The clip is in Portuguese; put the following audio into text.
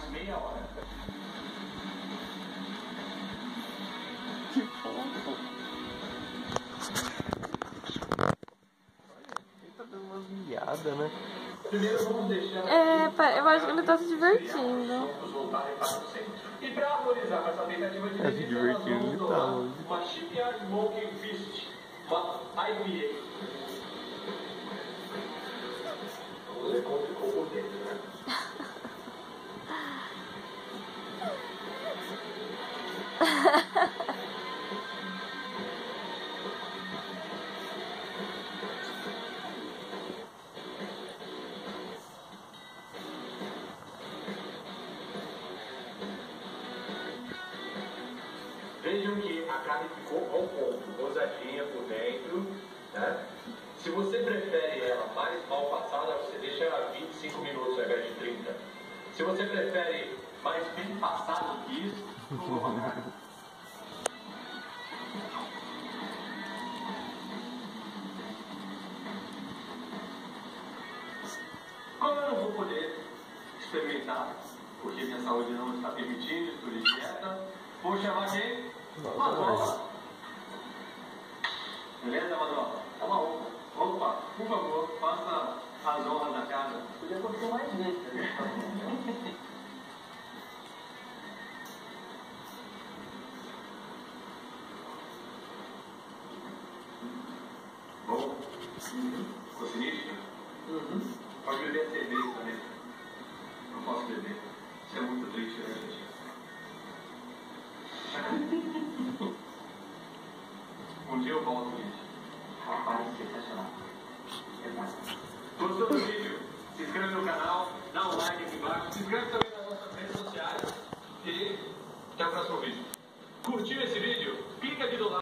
mais meia hora. Que fofo. Ele tá dando umas miadas, né? Primeiro vamos deixar. É, eu acho que ele tá se divertindo. Vamos voltarem para o centro. E para harmonizar com essa tentativa de Tá se divertindo, ele tá hoje. Uma Shipyard Smoking Fist. Uma IPA. Vejam que a carne ficou ao ponto, rosadinha por dentro, né? Se você prefere ela mais mal passada, você deixa ela 25 minutos ao invés de 30. Se você prefere mais bem passado que isso. Como eu não vou poder experimentar, porque minha saúde não está permitindo, estou de dieta, vou chamar quem? Nossa, Madrola. Beleza, Madrola? É uma honra. Opa, por favor, faça as honras da casa. Podia acontecer mais vezes. Ficou sinistro? Pode beber cerveja também. Não posso beber. Isso é muito triste, né, gente? um dia eu volto, gente. Rapaz, sensacional. Exato. Gostou do vídeo? Se inscreve no canal, dá um like aqui embaixo, se inscreve também nas nossas redes sociais e até o próximo vídeo. Curtiu esse vídeo? Clica aqui do lado.